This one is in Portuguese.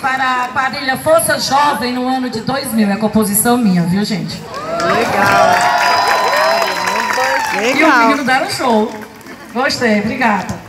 para a quadrilha Força Jovem no ano de 2000. É composição minha, viu, gente? Legal. E o menino deram show. Gostei, obrigada.